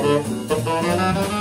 ほららららら。